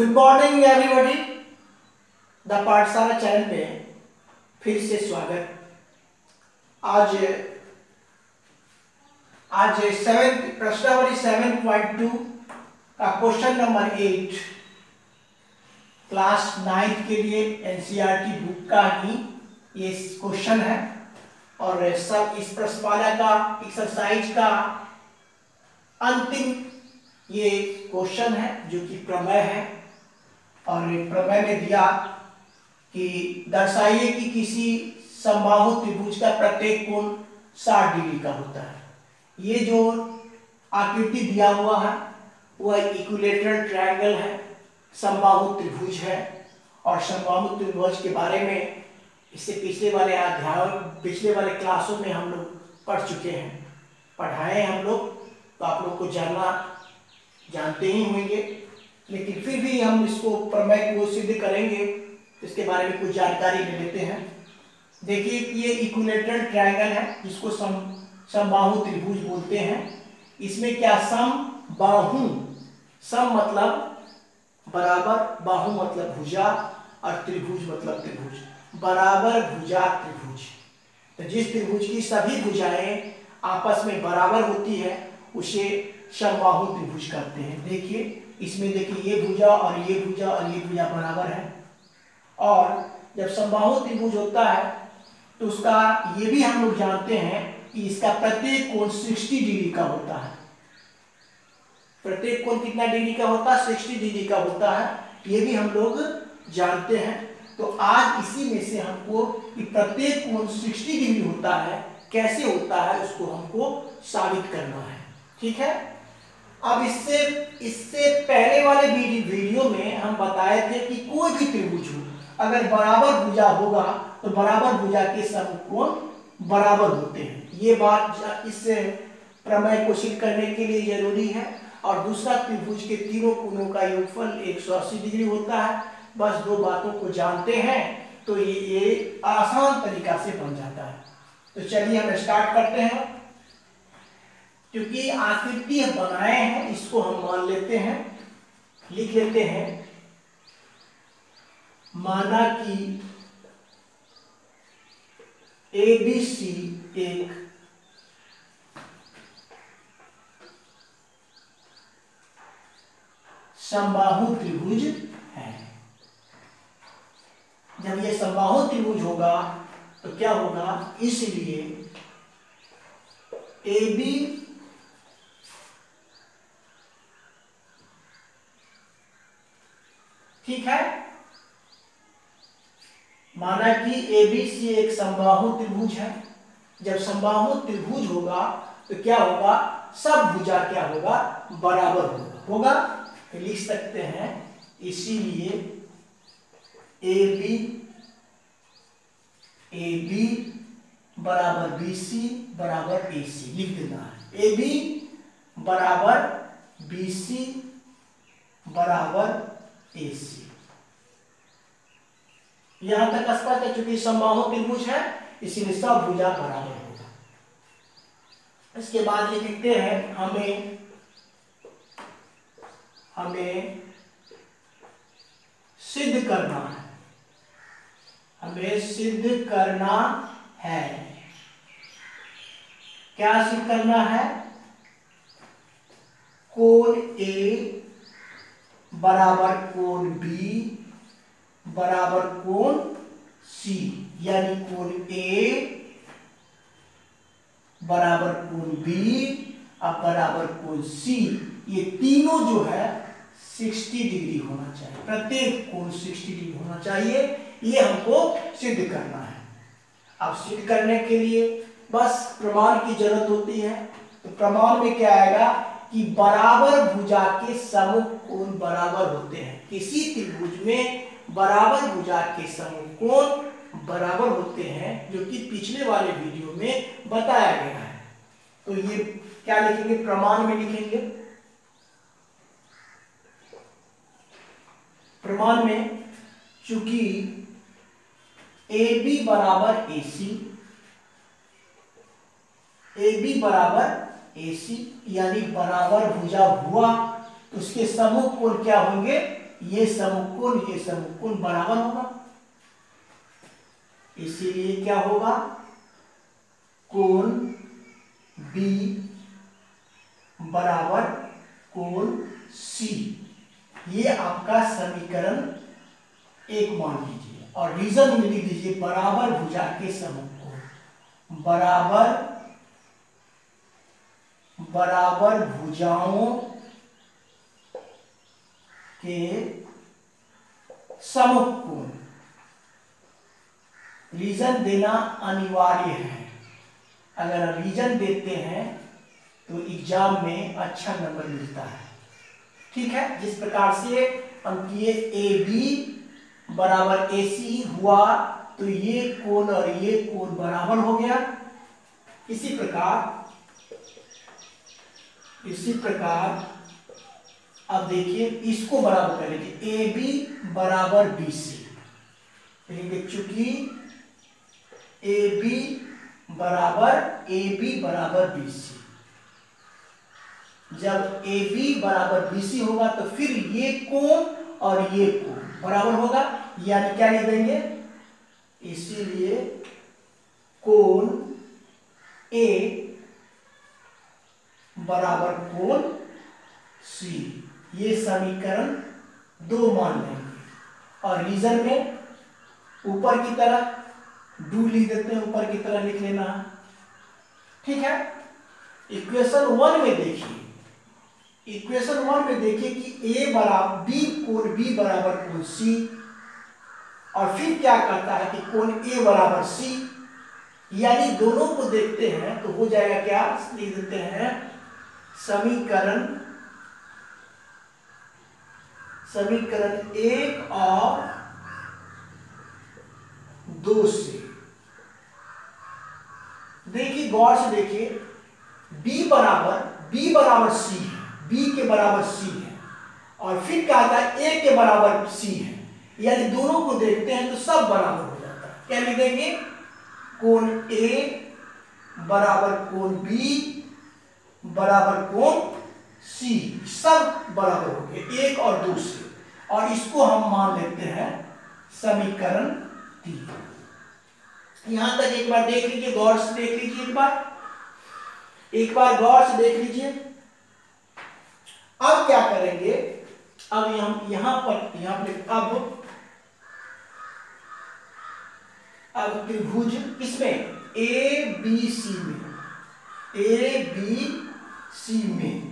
Good morning everybody the Pathshala channel में फिर से स्वागत। आज आज सेवन प्रश्नावली सेवन पॉइंट टू का question number eight class ninth के लिए एनसीआर एनसीईआरटी बुक का ही ये क्वेश्चन है। और सब इस प्रश्नमाला का एक्सरसाइज का अंतिम ये क्वेश्चन है, जो कि प्रमेय है। और प्रमेय में दिया कि दर्शाइए कि किसी समबाहु त्रिभुज का प्रत्येक कोण 60 डिग्री का होता है। ये जो आकृति दिया हुआ है, वह इक्विलेटरल ट्रायंगल है समबाहु त्रिभुज है और समबाहु त्रिभुज के बारे में इससे पिछले वाले अध्याय, पिछले वाले क्लासों में हम लोग पढ़ चुके हैं। पढ़ाए हम लोग तो आप लोग को जानना, जानते ही होंगे। लेकिन फिर भी हम इसको प्रमेय को सिद्ध करेंगे, इसके बारे में कुछ जानकारी ले लेते हैं। देखिए, ये इक्विलेटरल ट्रायंगल है, जिसको सम, समबाहु त्रिभुज बोलते हैं। इसमें क्या सम, बाहु? सम मतलब बराबर, बाहु मतलब भुजा, और त्रिभुज मतलब त्रिभुज। बराबर भुजा त्रिभुज। तो जिस त्रिभुज की सभी भुजाएँ आपस में बराबर होती है, उसे समबाहु त्रिभुज कहते हैं। देखिए इसमें देखिए ये भुजा और ये भुजा और ये भुजा बराबर है। और जब समबाहु त्रिभुज होता है तो उसका ये भी हम लोग जानते हैं कि इसका प्रत्येक कोण 60 डिग्री का होता है। प्रत्येक कोण कितना डिग्री का होता है? 60 डिग्री का होता है। ये भी हम लोग जानते हैं। तो आज इसी में से हमको कि प्रत्येक कोण 60 डिग्री होता है, कैसे होता है, उसको हमको साबित करना है। ठीक है? अब इससे इससे पहले वाले वीडियो में हम बताए थे कि कोई भी त्रिभुज हो, अगर बराबर भुजा होगा तो बराबर भुजा के सब कोण बराबर होते हैं। ये बात इस प्रमेय को सिद्ध करने के लिए ज़रूरी है। और दूसरा, त्रिभुज के तीनों कोणों का योगफल 180 डिग्री होता है। बस दो बातों को जानते हैं तो ये ये आसान तरीका से बन जाता है। तो चलिए हम स्टार्ट करते हैं। क्योंकि आकृति बनाए हैं, इसको हम मान लेते हैं, लिख लेते हैं। माना कि ए बी सी एक। समबाहु त्रिभुज है। जब ये समबाहु त्रिभुज होगा तो क्या होगा? इसलिए ए बी ठीक है? माना कि ए बी सी एक समबाहु त्रिभुज है। जब समबाहु त्रिभुज होगा तो क्या होगा? सब भुजा क्या होगा? बराबर होगा। होगा? तो लिख सकते हैं, इसीलिए ए बी ए बी बराबर बी सी बराबर ए सी लिख देना है। ए बी बराबर बी सी बराबर ए सी यहाँ तक स्पष्ट है, चूँकि समबाहु त्रिभुज है, इसीलिए सब भुजा बराबर होगा। इसके बाद ये लिखते हैं, हमें हमें सिद्ध करना है। हमें सिद्ध करना है। क्या सिद्ध करना है? कोण ए बराबर कोण बी बराबर कोण? सी यानी कोण ए बराबर कोण बी अब बराबर कोण सी ये तीनों जो है 60 डिग्री होना चाहिए। प्रत्येक कोण 60 डिग्री होना चाहिए। ये हमको सिद्ध करना है। अब सिद्ध करने के लिए बस प्रमाण की ज़रूरत होती है। तो प्रमाण में क्या आएगा कि बराबर भुजा के समूह कोण बराबर होते हैं। किसी त्रिभुज में बराबर भुजा के समूह कोण बराबर होते हैं, जो कि पिछले वाले वीडियो में बताया गया है। तो ये क्या लिखेंगे? प्रमाण में लिखेंगे। प्रमाण में, चूँकि ए बी बराबर ए सी ए बी बराबर ए सी यानी बराबर भुजा हुआ तो उसके समूह कोण क्या होंगे? ये समुकोण ये समुकोण बराबर होगा। इसीलिए क्या होगा? कोण बी बराबर कोण सी ये आपका समीकरण एक मान लीजिए। और रीजन में लिख दीजिए, बराबर भुजा के समुकोण। बराबर बराबर भुजाओं के समुकोण रीजन देना अनिवार्य है। अगर रीजन देते हैं तो एग्ज़ाम में अच्छा नंबर मिलता है। ठीक है? जिस प्रकार से किए ए बी बराबर ए सी हुआ तो ये कोण और ये कोण बराबर हो गया। इसी प्रकार इसी प्रकार अब देखिए, इसको बराबर कर लीजिए ए बी बराबर बी सी चूँकि ए बी बराबर ए बी बराबर बी सी जब ए बी बराबर बी सी होगा तो फिर ये कोण और ये कोण बराबर होगा। यानी क्या लिख देंगे? इसीलिए कोण ए बराबर कोण सी ये समीकरण दो मान लेंगे। और रीजन में ऊपर की तरह डू लिख देते हैं, ऊपर की तरह लिख लेना। ठीक है? इक्वेशन वन में देखिए। इक्वेशन वन में देखिए कि ए बराबर बी कोण बी बराबर कोण सी और फिर क्या करता है कि कोण ए बराबर सी यानी दोनों को देखते हैं तो हो जाएगा क्या? लिख देते हैं समीकरण समीकरण एक और दो से। देखिए, गौर से देखिए, b बराबर b बराबर c है, b के बराबर c है, और फिर आता है a के बराबर c है। यानी दोनों को देखते हैं तो सब बराबर हो जाता है। क्या लिख देंगे कोण a बराबर कोण b बराबर कोण c सब बराबर हो गए एक और दो से और इसको हम मान लेते हैं समीकरण तीन। यहाँ तक एक बार देख लीजिए, गौर से देख लीजिए एक बार। एक बार गौर से देख लीजिए। अब क्या करेंगे? अब हम यहाँ पर यहाँ पर अब अब त्रिभुज किसमें? ए बी सी में। ए बी सी में।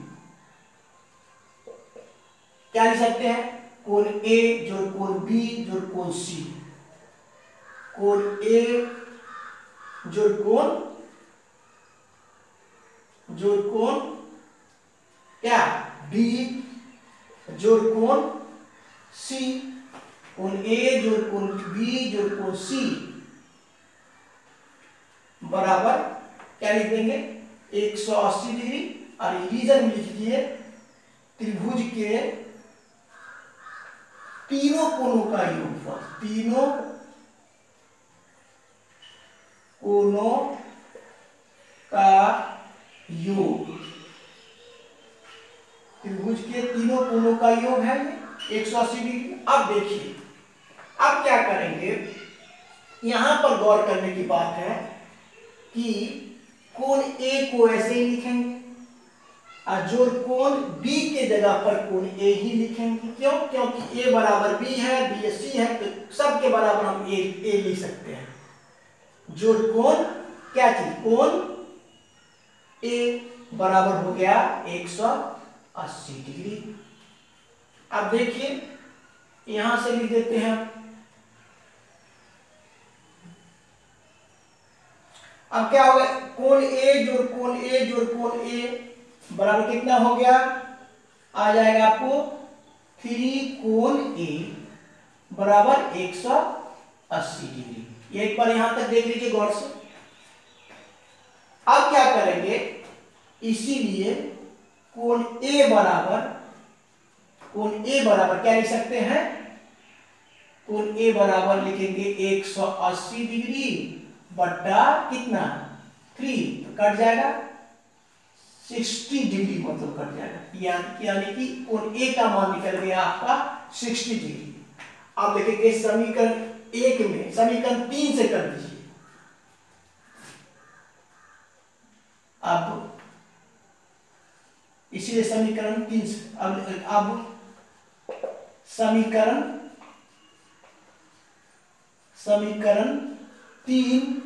क्या लिख सकते हैं? कोण ए जोड़ कोण बी जोड़ कोण सी कोण ए जोड़ कोण जोड़ कोण क्या? बी जोड़ कोण सी कोण ए जोड़ कोण बी जोड़ कोण सी बराबर क्या लिख देंगे? 180 डिग्री। और रीजन लिख दिए। त्रिभुज के तीनों कोणों का योगफल तीनों कोणों का योग। त्रिभुज के तीनों कोणों का योग है ये 180 डिग्री। अब देखिए, अब क्या करेंगे? यहाँ पर गौर करने की बात है कि कोण ए को ऐसे ही लिखेंगे। और जो कोण बी के जगह पर कोण ए ही लिखेंगे, क्यों? क्योंकि ए बराबर बी है बी सी है तो सबके बराबर हम ए ए लिख सकते हैं। जो कोण, क्या चीज़? कोण ए बराबर हो गया 180 डिग्री। अब देखिए, यहाँ से लिख देते हैं। अब क्या हो गया? कोण ए जोड़ कोण ए जोड़ कोण ए बराबर कितना हो गया? आ जाएगा आपको थ्री कोण ए बराबर 180 डिग्री। ये एक बार यहाँ तक देख लीजिए गौर से। अब क्या करेंगे? इसीलिए कोण ए बराबर, कोण ए बराबर क्या लिख सकते हैं? कोण ए बराबर लिखेंगे 180 डिग्री बट्टा कितना? थ्री तो कट जाएगा। सिक्सटी डिग्री मतलब कट जाएगा। यानी कि कोण ए का मान निकल गया आपका सिक्सटी डिग्री। आप देखेंगे समीकरण एक में, समीकरण तीन से कर दीजिए। अब, इसलिए समीकरण तीन से, अब अब समीकरण समीकरण तीन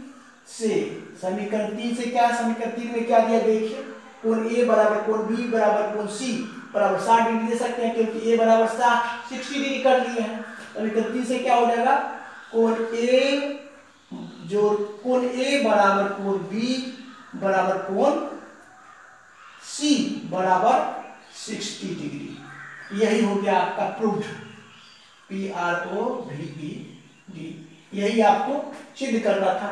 से, समीकरण तीन से क्या, समीकरण तीन में क्या दिया, देखिए। कोण ए बराबर कोण बी बराबर कोण सी बराबर साठ डिग्री दे सकते हैं क्योंकि ए बराबर साठ, सिक्सटी डिग्री कर लिए हैं। समीकरण तीन से क्या हो जाएगा? कोण ए जो कोण ए बराबर कोण बी बराबर कोण सी बराबर 60 डिग्री। यही हो गया आपका proof. P R O V E D यही आपको सिद्ध करना था।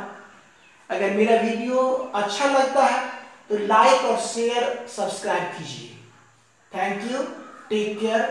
अगर मेरा वीडियो अच्छा लगता है तो लाइक और शेयर सब्सक्राइब कीजिए। Thank you take care